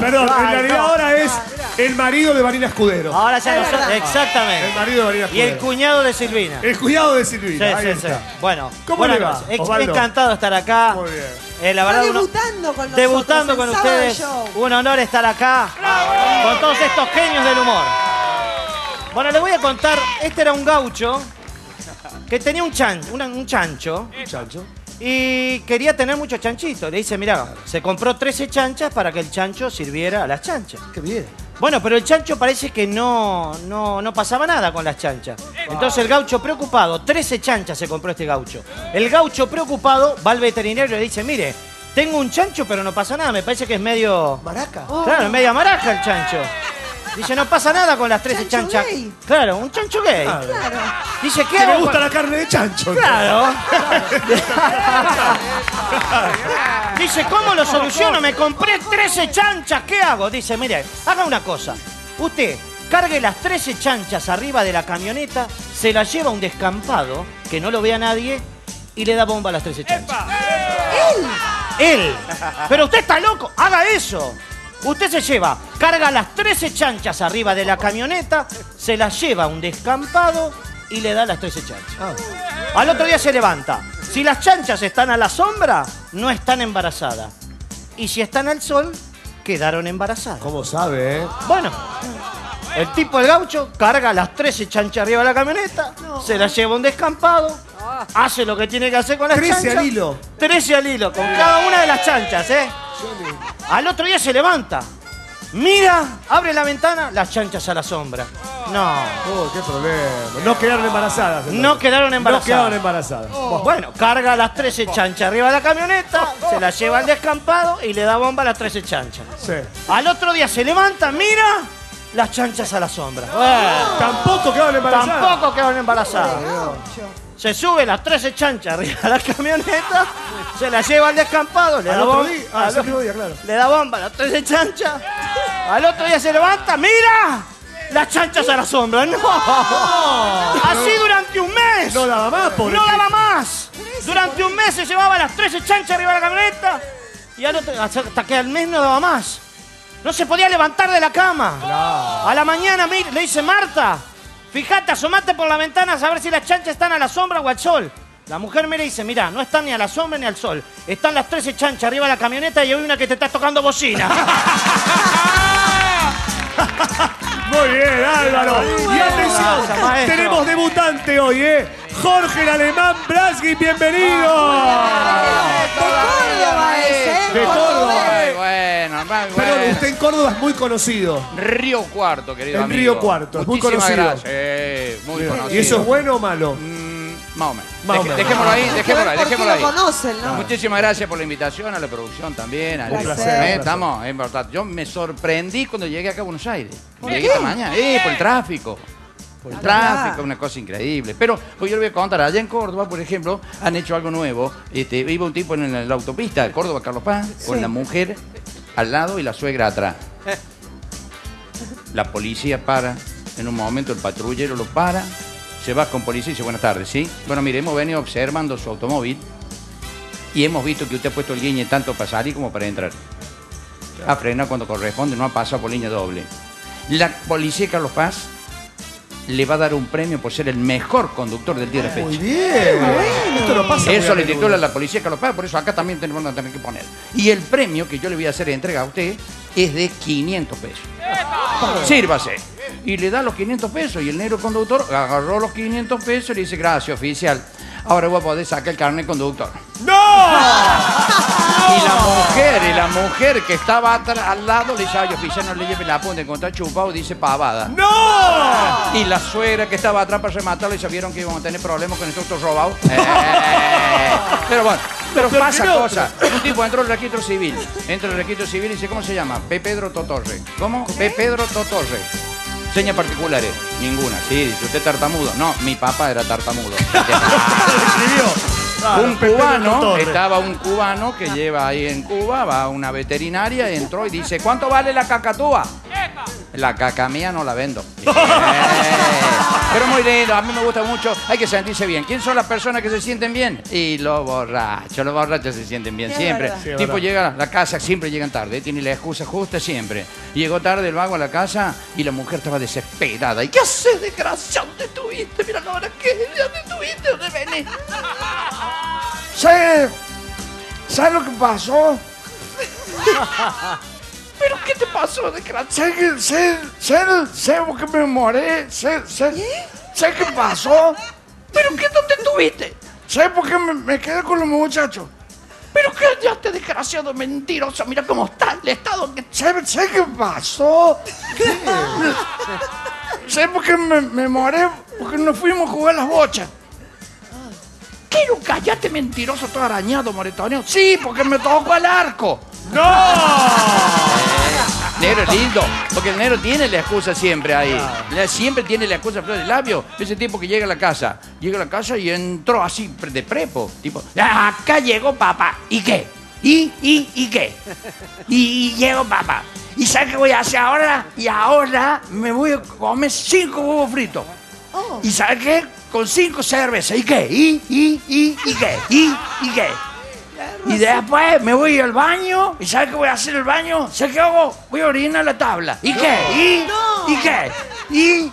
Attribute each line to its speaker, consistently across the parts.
Speaker 1: Perdón.
Speaker 2: En realidad ahora es el marido de Marina Escudero.
Speaker 3: Ahora ya no son-. Exactamente.
Speaker 2: El marido de Marina
Speaker 3: Y el cuñado de Silvina.
Speaker 2: El cuidado de
Speaker 3: Sí,
Speaker 2: Silvina. Ahí
Speaker 3: sí, sí.
Speaker 2: está.
Speaker 3: Bueno,
Speaker 2: ¿Cómo
Speaker 3: buenas
Speaker 2: le va,
Speaker 3: noches. Ex-
Speaker 2: Osvaldo?
Speaker 3: Encantado de estar acá.
Speaker 2: Muy bien.
Speaker 3: Eh, la
Speaker 1: Está
Speaker 3: verdad, uno-
Speaker 1: debutando con nosotros.
Speaker 3: debutando
Speaker 1: en
Speaker 3: con
Speaker 1: Sábado
Speaker 3: ustedes.
Speaker 1: Show.
Speaker 3: Un honor estar acá con todos estos genios del humor. Bueno, les voy a contar. Este era un gaucho que tenía un, chan, una- un chancho
Speaker 2: Chancho.
Speaker 3: Y quería tener muchos chanchitos. Le dice, mira, se compró 13 chanchas para que el chancho sirviera a las chanchas.
Speaker 2: Qué bien.
Speaker 3: Bueno, pero el chancho parece que no, no, no pasaba nada con las chanchas. Entonces el gaucho preocupado, 13 chanchas se compró este gaucho. El gaucho preocupado va al veterinario y le dice, mire, tengo un chancho pero no pasa nada, me parece que es medio...
Speaker 2: Maraca.
Speaker 3: Claro, es media maraca el chancho. Dice, no pasa nada con las 13
Speaker 1: Chancho
Speaker 3: chanchas.
Speaker 1: gay.
Speaker 3: Claro, un chancho gay.
Speaker 2: Claro.
Speaker 1: Claro.
Speaker 3: Dice, ¿qué
Speaker 2: Que le
Speaker 3: hago?
Speaker 2: gusta la carne de chancho.
Speaker 3: Claro. Dice, ¿cómo lo soluciono? Me compré 13 chanchas, ¿qué hago? Dice, mire, haga una cosa. Usted cargue las 13 chanchas arriba de la camioneta, se las lleva a un descampado, que no lo vea nadie, y le da bomba a las 13 chanchas. ¡Él! ¡Él! Pero usted está loco, haga eso. Usted se lleva, carga las 13 chanchas arriba de la camioneta, se las lleva a un descampado y le da las 13 chanchas.
Speaker 2: Ah.
Speaker 3: Al otro día se levanta. Si las chanchas están a la sombra, no están embarazadas. Y si están al sol, quedaron embarazadas.
Speaker 2: ¿Cómo sabe, eh?
Speaker 3: Bueno, el tipo del gaucho carga las 13 chanchas arriba de la camioneta, se las lleva a un descampado, hace lo que tiene que hacer con las
Speaker 2: 13
Speaker 3: chanchas.
Speaker 2: al hilo.
Speaker 3: 13 al hilo, con cada una de las chanchas, ¿eh? Al otro día se levanta, mira, abre la ventana, las chanchas a la sombra. No,
Speaker 2: Oh, qué problema. No quedaron embarazadas.
Speaker 3: no quedaron
Speaker 2: No
Speaker 3: embarazadas.
Speaker 2: quedaron embarazadas.
Speaker 3: Bueno, carga las 13 chanchas arriba de la camioneta, se las lleva al descampado y le da bomba a las 13 chanchas.
Speaker 2: Sí.
Speaker 3: Al otro día se levanta, mira, las chanchas a la sombra. Bueno,
Speaker 2: Tampoco quedaron embarazadas.
Speaker 3: tampoco quedaron embarazadas. Se sube las 13 chanchas arriba de la camioneta, se las lleva al descampado, le
Speaker 2: Al
Speaker 3: da bomba.
Speaker 2: día. Ah,
Speaker 3: al-
Speaker 2: día, claro.
Speaker 3: le da bomba a las 13 chanchas. Al otro día se levanta, mira, las chanchas a la sombra. No. Así durante un mes.
Speaker 2: No daba más, pobre.
Speaker 3: No daba más. Durante un mes se llevaba las 13 chanchas arriba de la camioneta y al otro- hasta que al mes no daba más. No se podía levantar de la cama. A la mañana le dice Marta, fíjate, asomate por la ventana a saber si las chanchas están a la sombra o al sol. La mujer mira y dice, mira, no están ni a la sombra ni al sol. Están las 13 chanchas arriba de la camioneta y hay una que te está tocando bocina.
Speaker 2: Muy bien, Álvaro. Y atención, tenemos debutante hoy, ¿eh? Jorge el Alemán Brasgui, bienvenido.
Speaker 1: De Córdoba es, ¿eh?
Speaker 2: De Córdoba.
Speaker 4: Bueno, muy
Speaker 2: Perdón,
Speaker 4: bueno.
Speaker 2: usted en Córdoba es muy conocido.
Speaker 4: Río Cuarto, querido
Speaker 2: En
Speaker 4: amigo.
Speaker 2: Río Cuarto, es muy
Speaker 4: Muchísimas
Speaker 2: conocido.
Speaker 4: gracias. Eh, muy conocido.
Speaker 2: ¿Y eso es bueno o malo?
Speaker 4: Mm, más o menos.
Speaker 2: Más o
Speaker 4: Deje-
Speaker 2: menos.
Speaker 4: Dejémoslo ahí, dejémoslo ahí, dejémoslo
Speaker 1: lo
Speaker 4: ahí.
Speaker 1: conocen, ¿no?
Speaker 4: Muchísimas gracias por la invitación, a la producción también.
Speaker 2: Un placer,
Speaker 4: Eh,
Speaker 2: un placer.
Speaker 4: Estamos, es importante. Yo me sorprendí cuando llegué acá a Buenos Aires.
Speaker 1: ¿Por
Speaker 4: llegué
Speaker 1: qué?
Speaker 4: esta mañana. Eh, por el tráfico. Por el
Speaker 1: verdad.
Speaker 4: tráfico, una cosa increíble. Pero pues yo le voy a contar, allá en Córdoba, por ejemplo, han hecho algo nuevo. Este, iba un tipo en la autopista de Córdoba, Carlos Paz, con la mujer al lado y la suegra atrás. La policía para, en un momento el patrullero lo para, se va con policía y dice, buenas tardes, ¿sí? Bueno, mire, hemos venido observando su automóvil y hemos visto que usted ha puesto el guiñe tanto para salir como para entrar. Ha frenado cuando corresponde, no ha pasado por línea doble. La policía Carlos Paz le va a dar un premio por ser el mejor conductor del día de la
Speaker 2: Muy bien. Esto no pasa
Speaker 4: Eso le titula la policía de Carlos Paz, por eso acá también tenemos que tener que poner. Y el premio que yo le voy a hacer entrega a usted es de 500 pesos. Sírvase. Y le da los 500 pesos y el negro conductor agarró los 500 pesos y le dice, gracias oficial. Ahora voy a poder sacar el carnet conductor. Y la mujer, y la mujer que estaba atra- al lado le dice, ay, oficial, no le lleve la punta, encontró chupado, dice pavada.
Speaker 2: ¡No!
Speaker 4: Y la suegra que estaba atrás para rematarlo y sabieron que íbamos a tener problemas con el auto robado. Eh, pero bueno, pero
Speaker 2: Pero
Speaker 4: pasa
Speaker 2: ¿qué no?
Speaker 4: cosa. Un tipo entró al registro civil. Entra al registro civil y dice, ¿cómo se llama? P. Pedro Totorre. ¿Cómo? P. Pedro Totorre. Señas particulares. Ninguna. Sí, dice usted tartamudo. No, mi papá era tartamudo.
Speaker 2: escribió. Claro,
Speaker 4: un cubano, estaba un cubano que lleva ahí en Cuba, va a una veterinaria, entró y dice, ¿cuánto vale la cacatúa? La caca mía no la vendo. Eh, Pero muy lindo, a mí me gusta mucho. Hay que sentirse bien. ¿Quién son las personas que se sienten bien? Y los borrachos. Los borrachos se sienten bien siempre.
Speaker 2: Sí,
Speaker 4: tipo llega a la casa, siempre llegan tarde. Tiene la excusa justa siempre. Llegó tarde el vago a la casa y la mujer estaba desesperada. ¿Y qué haces, desgraciado? ¿Dónde estuviste? Mira la hora que. ¿Dónde estuviste? ¿Dónde venís?
Speaker 5: ¿Sabes? ¿Sabes lo que pasó?
Speaker 4: ¿Pero qué te pasó, desgraciado?
Speaker 5: ¿Sé que, sé, sé, sé qué me moré? ¿Sé, sé, sé qué pasó?
Speaker 4: ¿Pero qué dónde estuviste?
Speaker 5: ¿Sé por qué me, me quedé con los muchachos?
Speaker 4: Pero cállate, desgraciado mentiroso. Mira cómo está el estado que...
Speaker 5: ¿Sé, sé qué pasó? ¿Sé por qué me, me moré? Porque nos fuimos a jugar las bochas.
Speaker 4: Quiero cállate, mentiroso, todo arañado, moretoneo. Sí, porque me tocó el arco. Negro es lindo, porque el negro tiene la excusa siempre ahí. Siempre tiene la excusa flor del labio. Ese tipo que llega a la casa, llega a la casa y entró así de prepo. Tipo, "Ah, acá llegó papá. ¿Y qué? ¿Y, y, y qué? Y, y llegó papá. ¿Y sabes qué voy a hacer ahora? Y ahora me voy a comer cinco huevos fritos. ¿Y sabes qué? Con cinco cervezas. ¿Y qué? ¿Y, y, y, y qué? ¿Y, y qué? Y después me voy al baño. ¿Y sabes qué voy a hacer el baño? ¿Sabes qué hago? Voy a orinar la tabla. ¿Y qué? ¿Y? ¿Y qué? ¿Y?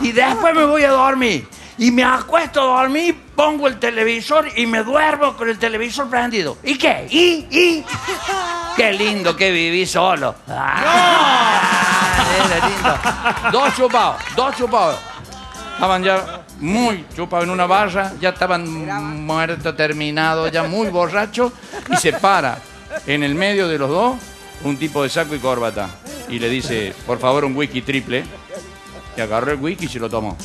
Speaker 4: Y después me voy a dormir. Y me acuesto a dormir, pongo el televisor y me duermo con el televisor prendido. ¿Y qué? ¿Y? ¿Y? Qué lindo que viví solo. Ah, era lindo. Dos chupados, dos chupados. Estaban ya muy chupados en una barra, ya estaban muertos, terminados, ya muy borrachos. Y se para en el medio de los dos un tipo de saco y corbata. Y le dice, por favor, un whisky triple. Y agarró el whisky y se lo tomó.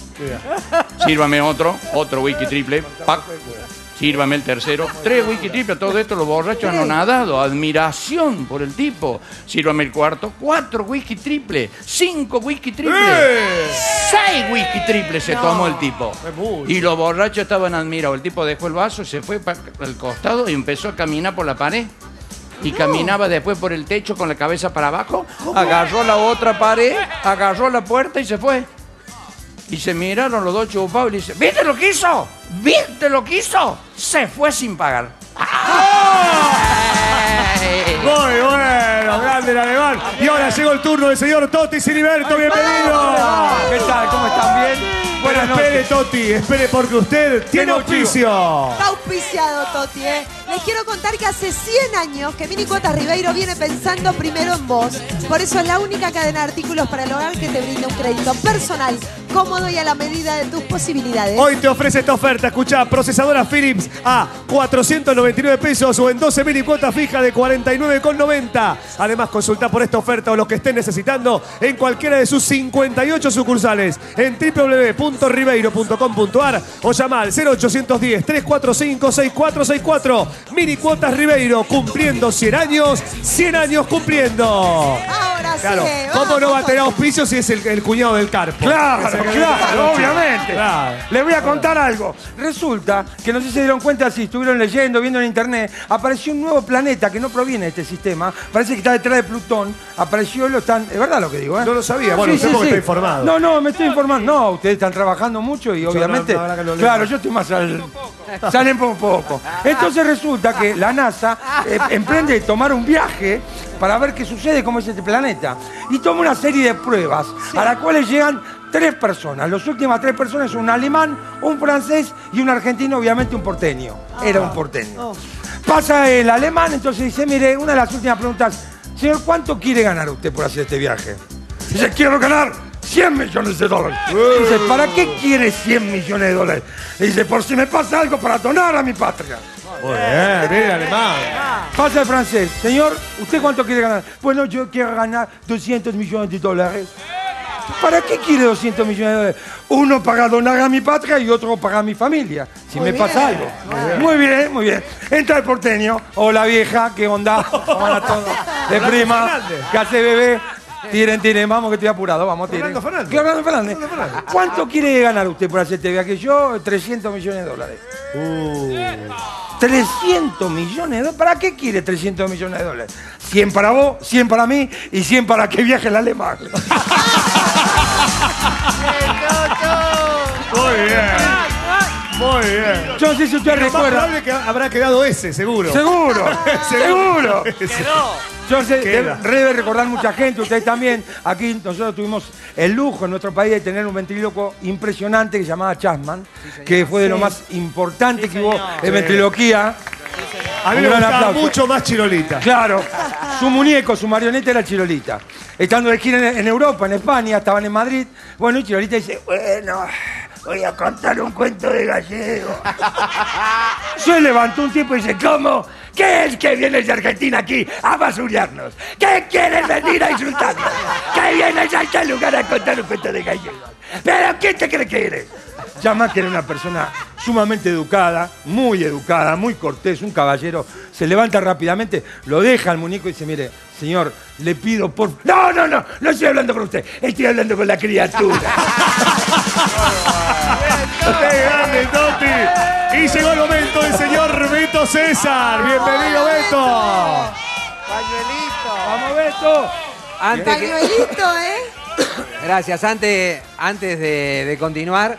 Speaker 4: Sírvame otro, otro whisky triple. Pac. Sírvame el tercero. Tres whisky triple. Todo esto los borrachos han nadado. Admiración por el tipo. Sírvame el cuarto. Cuatro whisky triple. Cinco whisky triple.
Speaker 2: ¡Eh!
Speaker 4: Seis whisky triple se tomó el tipo. Y los borrachos estaban admirados. El tipo dejó el vaso, se fue pa- al costado y empezó a caminar por la pared. Y caminaba después por el techo con la cabeza para abajo. Agarró la otra pared, agarró la puerta y se fue. Y se miraron los dos chupados y le dice, ¿viste lo que hizo? ¿Viste lo que hizo? Se fue sin pagar. ¡Ay!
Speaker 2: Muy bueno, grande el alemán. Y ahora llegó el turno del señor Toti Siliberto, bienvenido.
Speaker 6: ¿Qué tal? ¿Cómo están? ¿Bien?
Speaker 2: Bueno,
Speaker 6: Buenas
Speaker 2: espere,
Speaker 6: noches.
Speaker 2: Toti, espere porque usted tiene
Speaker 6: Tengo
Speaker 2: auspicio.
Speaker 1: Está auspiciado, Toti, ¿eh? Les quiero contar que hace 100 años que Mini Cuotas Ribeiro viene pensando primero en vos. Por eso es la única cadena de artículos para el hogar que te brinda un crédito personal, cómodo y a la medida de tus posibilidades.
Speaker 2: Hoy te ofrece esta oferta. Escucha, procesadora Philips a 499 pesos o en 12 mil y cuota fija de 49,90. Además, consulta por esta oferta o lo que estés necesitando en cualquiera de sus 58 sucursales en www.ribeiro.com.ar o llama al 0810-345-6464. Mini Cuotas Ribeiro, cumpliendo 100 años, 100 años cumpliendo. Claro,
Speaker 1: sí.
Speaker 2: ¿cómo no va a
Speaker 1: vamos
Speaker 2: tener auspicio si es el, el cuñado del Carpo?
Speaker 6: Claro, claro, obviamente.
Speaker 2: Claro.
Speaker 6: Les voy a contar algo. Resulta que no sé si se dieron cuenta, si estuvieron leyendo, viendo en internet, apareció un nuevo planeta que no proviene de este sistema. Parece que está detrás de Plutón. Apareció lo están. Es verdad lo que digo, ¿eh?
Speaker 2: No lo sabía. Bueno, usted porque está informado.
Speaker 6: No, no, me estoy informando. No, ustedes están trabajando mucho y obviamente.
Speaker 2: no,
Speaker 6: claro, yo estoy más al. Salen poco a poco. Entonces resulta que la NASA eh, emprende tomar un viaje para ver qué sucede, cómo es este planeta. Y toma una serie de pruebas a las cuales llegan tres personas. Las últimas tres personas son un alemán, un francés y un argentino, obviamente un porteño. Era un porteño. Pasa el alemán, entonces dice, mire, una de las últimas preguntas, señor, ¿cuánto quiere ganar usted por hacer este viaje? Dice, quiero ganar 100 millones de dólares. Dice, ¿para qué quiere 100 millones de dólares? Dice, por si me pasa algo para donar a mi patria.
Speaker 2: Muy bien, bien, alemán.
Speaker 6: Pasa el francés. Señor, ¿usted cuánto quiere ganar? Bueno, yo quiero ganar 200 millones de dólares. ¿Para qué quiere 200 millones de dólares? Uno para donar a mi patria y otro para mi familia. Si me pasa algo. Muy bien, muy bien. Entra el porteño. Hola vieja, ¿qué onda? ¿Cómo anda todo? De prima. ¿Qué hace bebé? Tiren, tiren, vamos que estoy apurado, vamos, tiren.
Speaker 2: Fernando Fernández.
Speaker 6: Claro, Fernando Fernández. ¿Cuánto quiere ganar usted por hacer este viaje? Yo, 300 millones de dólares.
Speaker 2: Uh.
Speaker 6: 300 millones de dólares. ¿Para qué quiere 300 millones de dólares? 100 para vos, 100 para mí y 100 para que viaje el alemán.
Speaker 2: Muy bien. Muy bien.
Speaker 6: Yo no sé si usted
Speaker 2: Lo más
Speaker 6: recuerda.
Speaker 2: probable que habrá quedado ese, seguro.
Speaker 6: Seguro, seguro.
Speaker 3: Quedó.
Speaker 6: Yo sé,
Speaker 2: Queda.
Speaker 6: debe, debe recordar mucha gente, ustedes también. Aquí nosotros tuvimos el lujo en nuestro país de tener un ventríloco impresionante que se llamaba Chasman, que fue de lo más importante que hubo
Speaker 3: señor.
Speaker 6: de ventriloquía.
Speaker 2: A mí
Speaker 6: Un
Speaker 2: me
Speaker 6: gran
Speaker 2: gustaba
Speaker 6: aplauso.
Speaker 2: mucho más Chirolita.
Speaker 6: Claro, su muñeco, su marioneta era Chirolita. Estando de gira en, en Europa, en España, estaban en Madrid. Bueno, y Chirolita dice, bueno, voy a contar un cuento de gallego. Se levantó un tipo y dice, ¿cómo? ¿Qué es que vienes de Argentina aquí a basurearnos? ¿Qué quieres venir a insultarnos? ¿Qué vienes a este lugar a contar un cuento de gallego? ¿Pero quién te cree que eres? Llama que era una persona sumamente educada, muy educada, muy cortés, un caballero. Se levanta rápidamente, lo deja al muñeco y dice, mire, señor, le pido por... No, no, no, no estoy hablando con usted, estoy hablando con la criatura.
Speaker 2: ¡Qué grande, Toti! Y llegó el momento del señor Beto César. Bienvenido, Beto.
Speaker 6: Vamos, Beto.
Speaker 7: Antes que-
Speaker 1: Pañuelito, ¿eh?
Speaker 7: gracias. Antes, antes de, de continuar,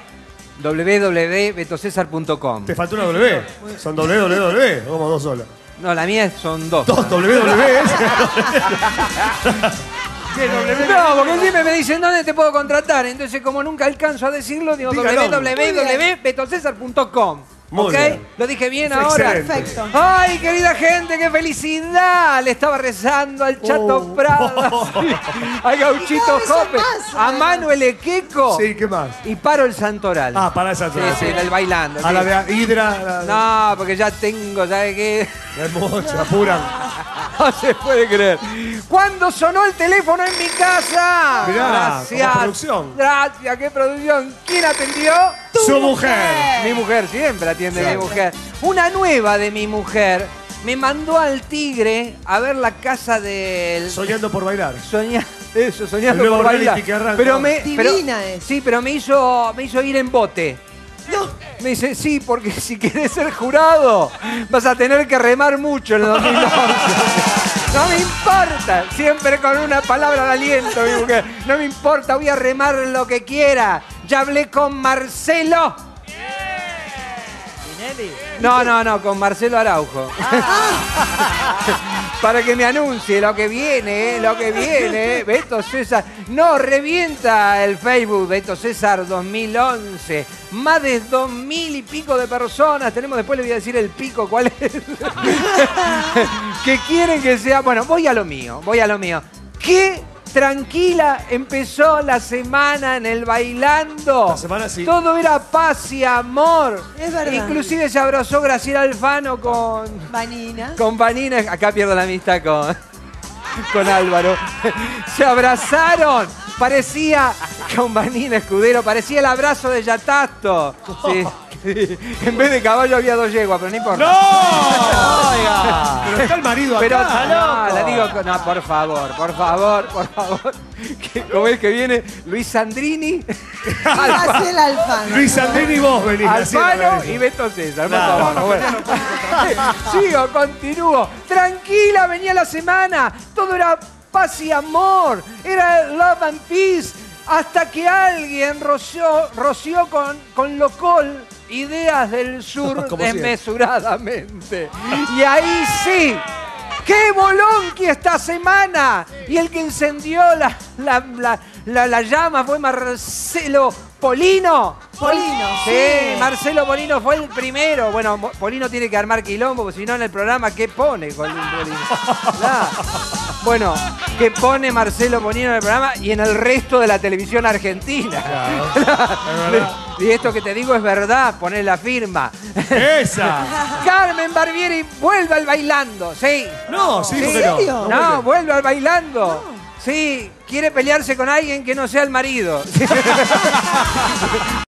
Speaker 7: www.betocesar.com.
Speaker 2: Te faltó una W. Son www. Como dos solas.
Speaker 7: No, la mía son dos.
Speaker 2: Dos www.
Speaker 7: No, porque siempre me dicen dónde te puedo contratar. Entonces, como nunca alcanzo a decirlo, digo
Speaker 2: Dígalo.
Speaker 7: www.betocesar.com.
Speaker 2: Muy
Speaker 7: ¿Ok?
Speaker 2: bien.
Speaker 7: Lo dije bien
Speaker 2: Es
Speaker 7: ahora.
Speaker 2: excelente.
Speaker 1: Perfecto.
Speaker 7: ¡Ay, querida gente, qué felicidad! Le estaba rezando al Chato
Speaker 2: Oh.
Speaker 7: Prado, al Gauchito
Speaker 1: No, eso
Speaker 7: Jope, a Manuel Equeco
Speaker 2: Sí, ¿qué más?
Speaker 7: y Paro el Santoral.
Speaker 2: Ah, para esa
Speaker 7: Sí, sí, el bailando.
Speaker 2: A
Speaker 7: sí.
Speaker 2: la de Hidra. la-
Speaker 7: No, porque ya tengo, ¿sabe qué?
Speaker 2: Es mucho, apuran.
Speaker 7: No se puede creer. ¿Cuándo sonó el teléfono en mi casa?
Speaker 2: Mirá,
Speaker 7: Gracias.
Speaker 2: como producción.
Speaker 7: Gracias, qué producción. ¿Quién atendió?
Speaker 2: Su mujer.
Speaker 7: Mi mujer, siempre atiende mi mujer. Una nueva de mi mujer me mandó al tigre a ver la casa del.
Speaker 2: Soñando por bailar.
Speaker 7: Soña, eso, soñando
Speaker 2: nuevo
Speaker 7: por bailar.
Speaker 2: reality que arranca.
Speaker 7: Pero me, pero-
Speaker 1: Divina es.
Speaker 7: Sí, pero me hizo, me hizo ir en bote.
Speaker 1: No.
Speaker 7: Me dice, sí, porque si quieres ser jurado, vas a tener que remar mucho en el 2011. No me importa, siempre con una palabra de aliento. No me importa, voy a remar lo que quiera. Ya hablé con Marcelo. No, no, no, con Marcelo Araujo. Para que me anuncie lo que viene, eh, lo que viene. eh. Beto César. No, revienta el Facebook Beto César 2011. Más de dos mil y pico de personas. Tenemos, después le voy a decir el pico cuál es. que quieren que sea. Bueno, voy a lo mío, voy a lo mío. ¿Qué? Tranquila, empezó la semana en el bailando.
Speaker 2: La semana sí.
Speaker 7: Todo era paz y amor.
Speaker 1: Es verdad.
Speaker 7: Inclusive se abrazó Graciela Alfano con,
Speaker 1: Vanina.
Speaker 7: con Vanina. Acá pierdo la amistad con, con Álvaro. Se abrazaron. Parecía, con Vanina Escudero, parecía el abrazo de Yatasto. Sí, sí. En vez de caballo había dos yeguas, pero no importa.
Speaker 2: ¡No! Pero está el marido
Speaker 7: Pero
Speaker 2: acá.
Speaker 7: no, la digo, no, por favor, por favor, por favor. Que, como es que viene Luis Sandrini,
Speaker 1: Marcel Alfano.
Speaker 2: Luis Sandrini y vos venís.
Speaker 7: Alfano y Beto César. por
Speaker 2: No,
Speaker 7: favor,
Speaker 2: no,
Speaker 7: bueno. Sigo, continúo. Tranquila, venía la semana. Todo era paz y amor. Era love and peace. Hasta que alguien roció, roció con, con locol ideas del sur desmesuradamente. Y ahí sí. ¡Qué bolonqui esta semana! Y el que encendió la- la- la llama fue Marcelo Polino.
Speaker 1: Polino,
Speaker 7: Sí,
Speaker 1: sí.
Speaker 7: Marcelo Polino fue el primero. Bueno, Polino tiene que armar quilombo, porque si no en el programa, ¿qué pone Polino? Bueno, ¿qué pone Marcelo Polino en el programa y en el resto de la televisión argentina? y esto que te digo es verdad, poner la firma.
Speaker 2: Esa.
Speaker 7: Carmen Barbieri vuelve al bailando, sí.
Speaker 2: No, sí, ¿por
Speaker 1: ¿En
Speaker 2: qué no?
Speaker 1: serio?
Speaker 7: No, vuelve al bailando. Sí, quiere pelearse con alguien que no sea el marido.